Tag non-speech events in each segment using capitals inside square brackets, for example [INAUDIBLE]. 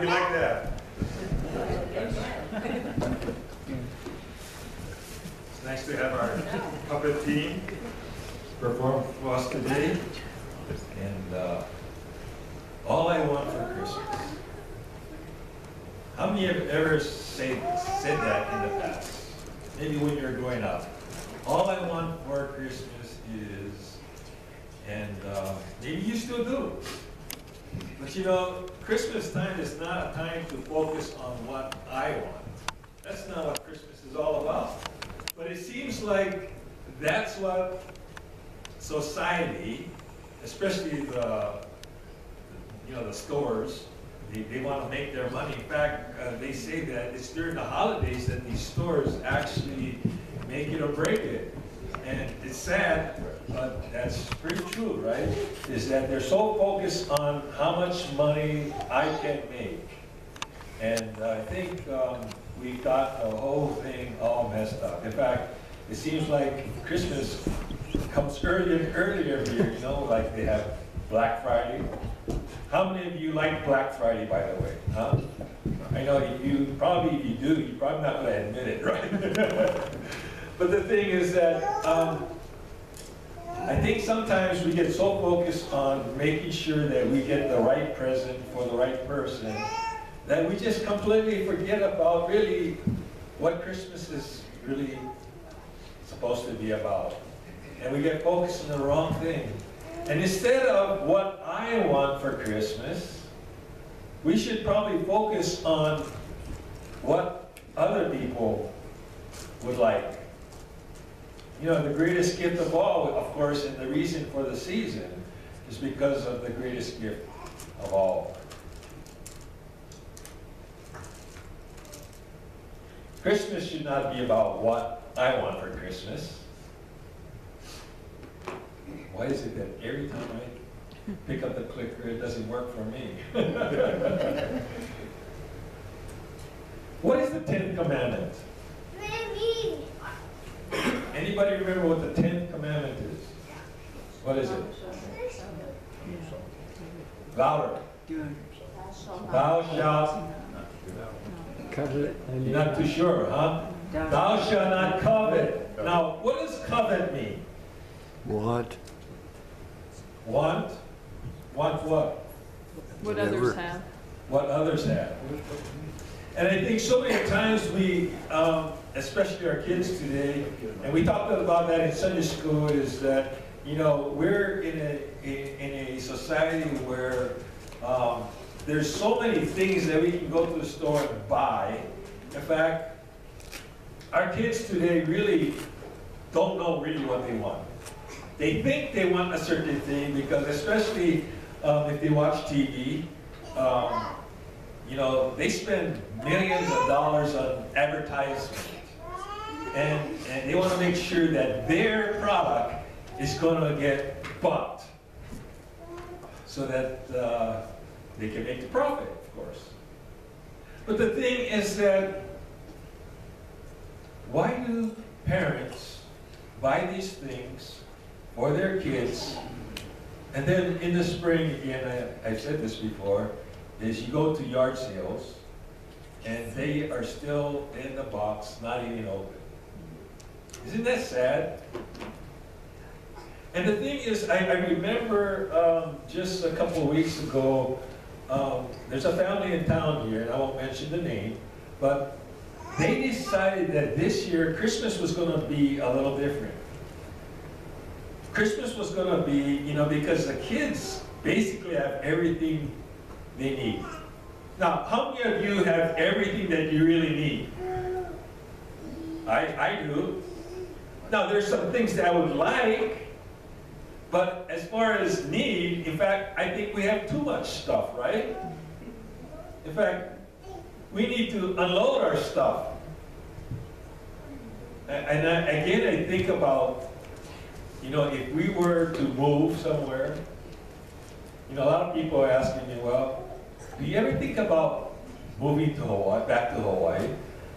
you like that? It's nice to have our puppet team perform for us today. And uh, all I want for Christmas. How many have ever say, said that in the past? Maybe when you were growing up. All I want for Christmas is, and uh, maybe you still do. But you know, Christmas time is not a time to focus on what I want. That's not what Christmas is all about. But it seems like that's what society, especially the, you know, the stores, they, they want to make their money. In fact, uh, they say that it's during the holidays that these stores actually make it or break it. And it's sad, that's pretty true, right? Is that they're so focused on how much money I can make. And I think um, we got the whole thing all messed up. In fact, it seems like Christmas comes earlier and earlier every year, you know, like they have Black Friday. How many of you like Black Friday, by the way? Huh? I know you, probably, if you do, you're probably not going to admit it, right? [LAUGHS] but the thing is that um, I think sometimes we get so focused on making sure that we get the right present for the right person that we just completely forget about really what Christmas is really supposed to be about. And we get focused on the wrong thing. And instead of what I want for Christmas, we should probably focus on what other people would like. You know, the greatest gift of all, of course, and the reason for the season is because of the greatest gift of all. Christmas should not be about what I want for Christmas. Why is it that every time I pick up the clicker, it doesn't work for me? [LAUGHS] what is the Ten Commandment? Anybody remember what the Tenth Commandment is? What is it? Louder. Thou shalt. You're not too sure, huh? Thou shalt not covet. Now, what does covet mean? want. Want? Want what? What others have. What others have. And I think so many times we, um, especially our kids today, and we talked about that in Sunday school, is that, you know, we're in a, in a society where um, there's so many things that we can go to the store and buy. In fact, our kids today really don't know really what they want. They think they want a certain thing because especially um, if they watch TV, um, you know, they spend millions of dollars of advertisement. And, and they want to make sure that their product is going to get bought so that uh, they can make the profit, of course. But the thing is that why do parents buy these things for their kids and then in the spring, again, I, I've said this before, is you go to yard sales and they are still in the box, not even open. Isn't that sad? And the thing is, I, I remember um, just a couple of weeks ago, um, there's a family in town here, and I won't mention the name, but they decided that this year Christmas was going to be a little different. Christmas was going to be, you know, because the kids basically have everything they need. Now, how many of you have everything that you really need? I, I do. Now, there's some things that I would like, but as far as need, in fact, I think we have too much stuff, right? In fact, we need to unload our stuff. And I, again, I think about, you know, if we were to move somewhere, you know, a lot of people are asking me, well, do you ever think about moving to Hawaii, back to Hawaii?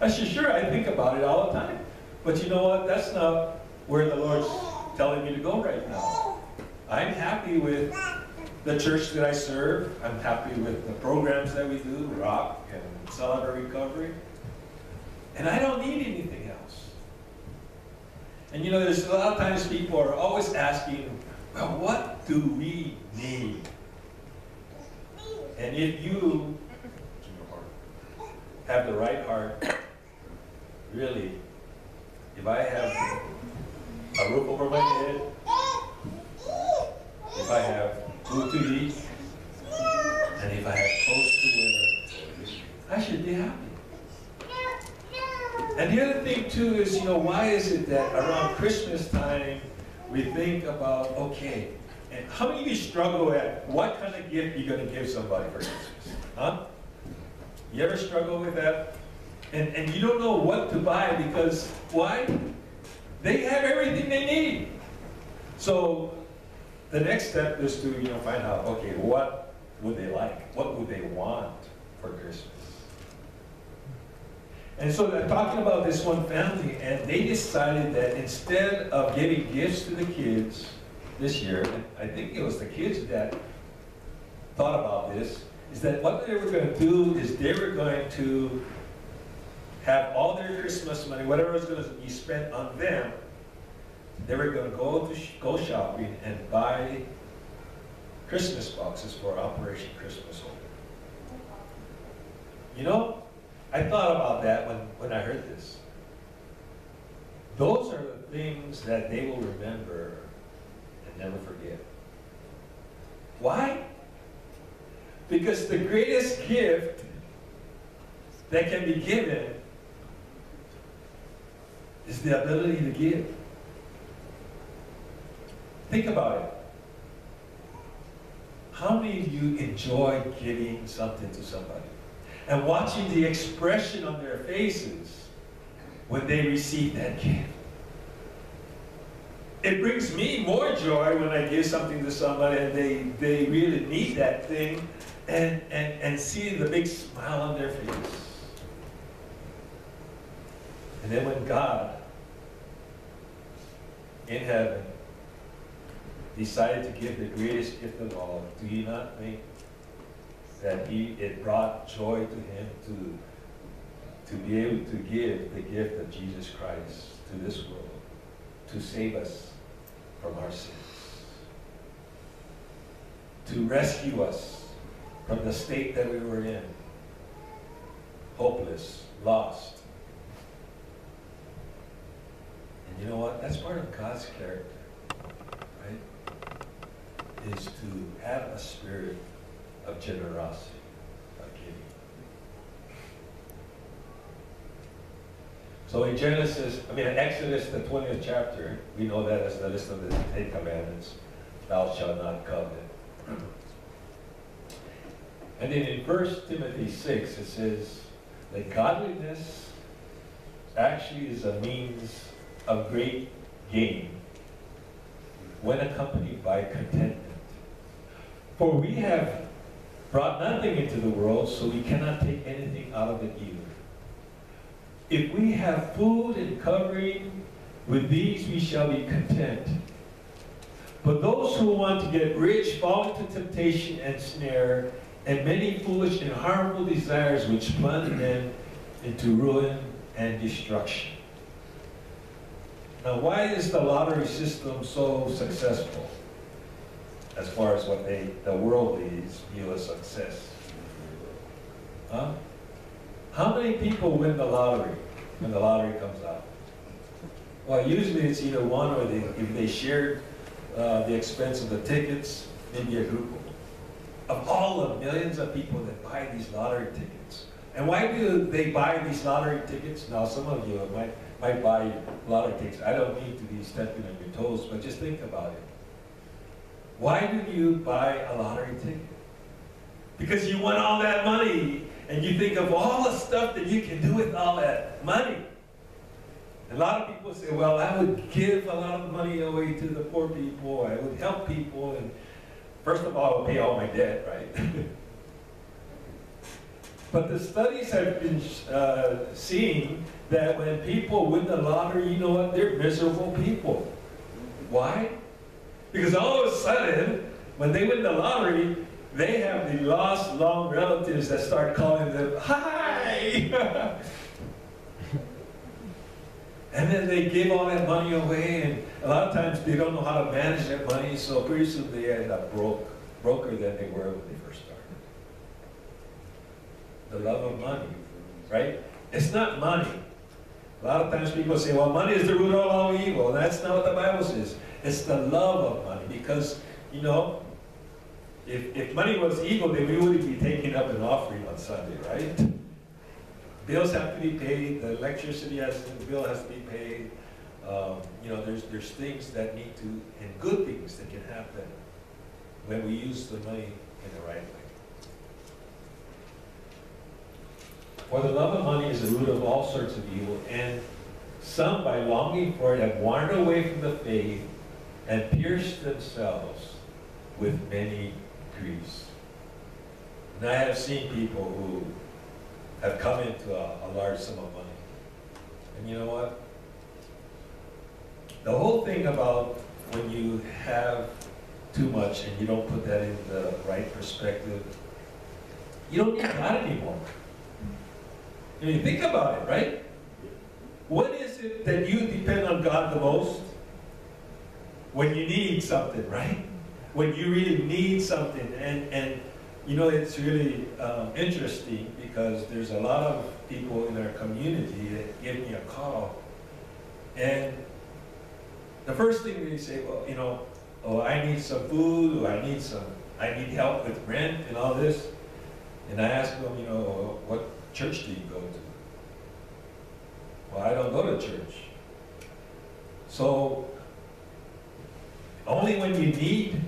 I said, sure, I think about it all the time. But you know what? That's not where the Lord's telling me to go right now. I'm happy with the church that I serve. I'm happy with the programs that we do, Rock and Celebrate Recovery. And I don't need anything else. And you know, there's a lot of times people are always asking, well, what do we need? And if you have the right heart, really, if I have a roof over my head, if I have food to eat, and if I have clothes to wear, I should be happy. And the other thing too is, you know, why is it that around Christmas time we think about, okay, and how many of you struggle at what kind of gift you're going to give somebody for Christmas? Huh? You ever struggle with that? And, and you don't know what to buy because, why? They have everything they need. So the next step is to, you know, find out, okay, what would they like? What would they want for Christmas? And so they're talking about this one family, and they decided that instead of giving gifts to the kids this year, I think it was the kids that thought about this, is that what they were going to do is they were going to have all their Christmas money, whatever was going to be spent on them, they were going to go to sh go shopping and buy Christmas boxes for Operation Christmas Hope. You know, I thought about that when, when I heard this. Those are the things that they will remember and never forget. Why? Because the greatest gift that can be given is the ability to give. Think about it. How many of you enjoy giving something to somebody? And watching the expression on their faces when they receive that gift. It brings me more joy when I give something to somebody and they, they really need that thing and, and, and see the big smile on their face. And then when God in heaven decided to give the greatest gift of all, do you not think that he it brought joy to him to to be able to give the gift of Jesus Christ to this world to save us from our sins, to rescue us from the state that we were in, hopeless, lost. And you know what? That's part of God's character, right? Is to have a spirit of generosity, of giving. So in Genesis, I mean in Exodus, the 20th chapter, we know that as the list of the Ten Commandments. Thou shalt not covet. And then in 1 Timothy 6, it says that godliness actually is a means of great gain when accompanied by contentment. For we have brought nothing into the world, so we cannot take anything out of it either. If we have food and covering, with these we shall be content. But those who want to get rich fall into temptation and snare, and many foolish and harmful desires which plunge them into ruin and destruction. Now, why is the lottery system so successful? as far as what they, the worldlies view as success. Huh? How many people win the lottery when the lottery comes out? Well, usually it's either one or they, if they shared uh, the expense of the tickets, maybe a group of all the millions of people that buy these lottery tickets. And why do they buy these lottery tickets? Now, some of you might, might buy lottery tickets. I don't need to be stepping on your toes, but just think about it. Why do you buy a lottery ticket? Because you want all that money and you think of all the stuff that you can do with all that money. A lot of people say, well, I would give a lot of money away to the poor people. I would help people. And first of all, I would pay all my debt, right? [LAUGHS] but the studies have been uh, seeing that when people win the lottery, you know what? They're miserable people. Why? Because all of a sudden, when they win the lottery, they have the lost long relatives that start calling them, hi! [LAUGHS] and then they give all that money away, and a lot of times they don't know how to manage that money, so pretty soon they end up broke, broker than they were when they first started. The love of money, right? It's not money. A lot of times people say, well, money is the root of all evil. That's not what the Bible says. It's the love of money because, you know, if, if money was evil, then we wouldn't be taking up an offering on Sunday, right? Bills have to be paid, the electricity has, the bill has to be paid. Um, you know, there's, there's things that need to, and good things that can happen when we use the money in the right way. For the love of money is the root of all sorts of evil, and some, by longing for it, have wandered away from the faith and pierced themselves with many And I have seen people who have come into a, a large sum of money. And you know what? The whole thing about when you have too much and you don't put that in the right perspective, you don't need God anymore. I mean, think about it, right? What is it that you depend on God the most? When you need something, right? When you really need something. And, and you know, it's really um, interesting because there's a lot of people in our community that give me a call. And the first thing they say, well, you know, oh, I need some food, or I need some, I need help with rent and all this. And I ask them, you know, what church do you go to? Well, I don't go to church. So, only when you need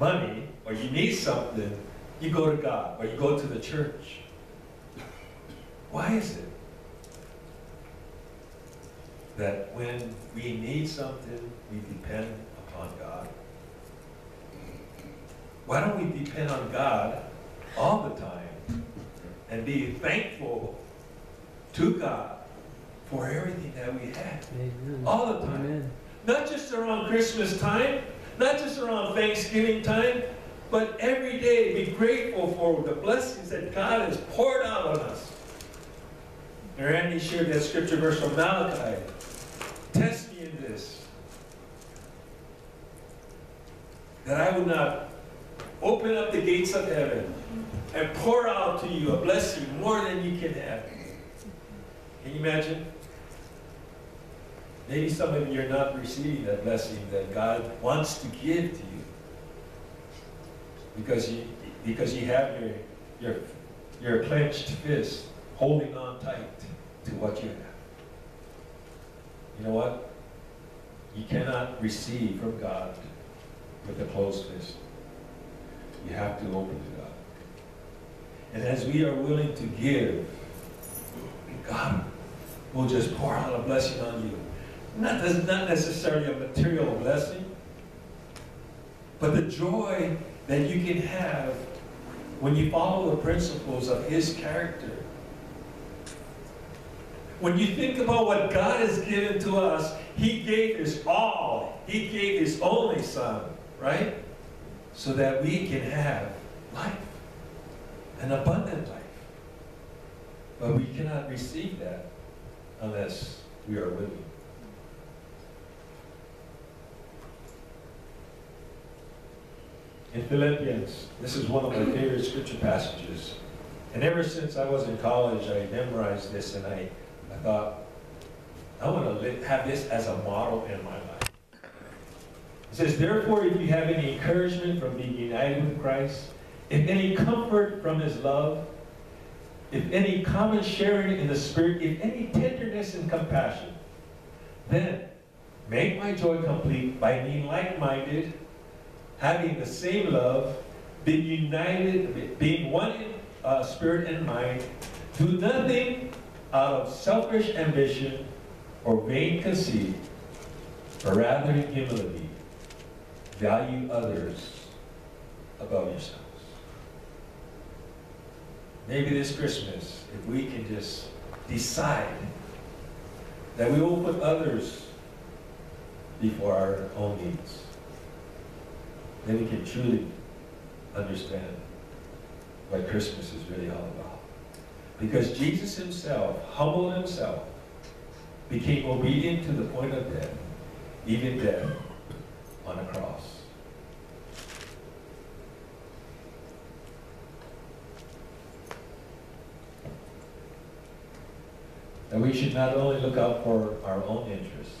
money or you need something, you go to God or you go to the church. Why is it that when we need something, we depend upon God? Why don't we depend on God all the time and be thankful to God for everything that we have? Amen. All the time. Amen. Not just around Christmas time, not just around Thanksgiving time, but every day be grateful for the blessings that God has poured out on us. And Randy shared that scripture verse from Malachi. Test me in this. That I would not open up the gates of heaven and pour out to you a blessing more than you can have. Can you imagine? Maybe some of you are not receiving that blessing that God wants to give to you. Because you, because you have your, your, your clenched fist holding on tight to what you have. You know what? You cannot receive from God with a closed fist. You have to open to God. And as we are willing to give, God will just pour out a blessing on you. Not, not necessarily a material blessing, but the joy that you can have when you follow the principles of His character. When you think about what God has given to us, He gave His all. He gave His only Son, right? So that we can have life, an abundant life. But we cannot receive that unless we are willing. In Philippians, this is one of my favorite scripture passages. And ever since I was in college, I memorized this and I, I thought, I want to have this as a model in my life. It says, Therefore, if you have any encouragement from being united with Christ, if any comfort from his love, if any common sharing in the Spirit, if any tenderness and compassion, then make my joy complete by being like-minded, having the same love, being united, being one in uh, spirit and mind, do nothing out of selfish ambition or vain conceit, but rather in humility, value others above yourselves. Maybe this Christmas, if we can just decide that we will put others before our own needs, then we can truly understand what Christmas is really all about. Because Jesus himself humbled himself, became obedient to the point of death, even death on a cross. And we should not only look out for our own interests,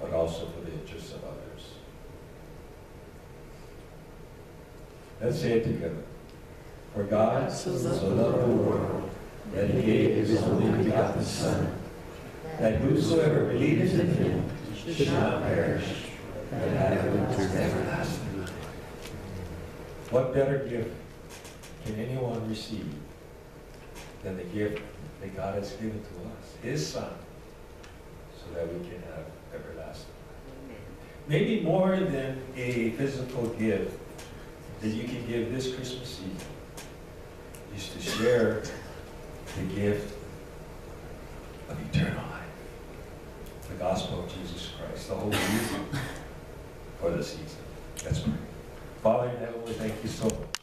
but also for the interests of others. Let's say it together. For God so loved the world that he gave his only begotten Son, that whosoever believes in him should not perish, but have everlasting life. What better gift can anyone receive than the gift that God has given to us, His Son, so that we can have everlasting life? Maybe more than a physical gift that you can give this Christmas season is to share the gift of eternal life, the gospel of Jesus Christ, the whole reason for the season. Let's pray. Father in heaven, we thank you so much